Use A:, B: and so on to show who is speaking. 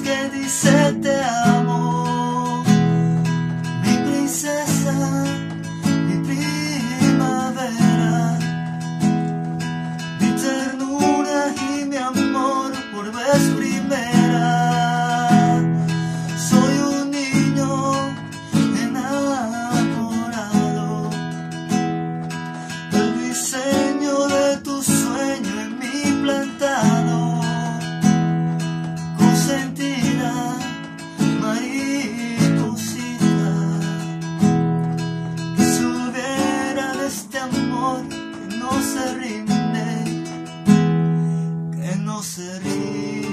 A: que dice te amo. Mi princesa, mi primavera, mi ternura y mi amor por vez primera. sering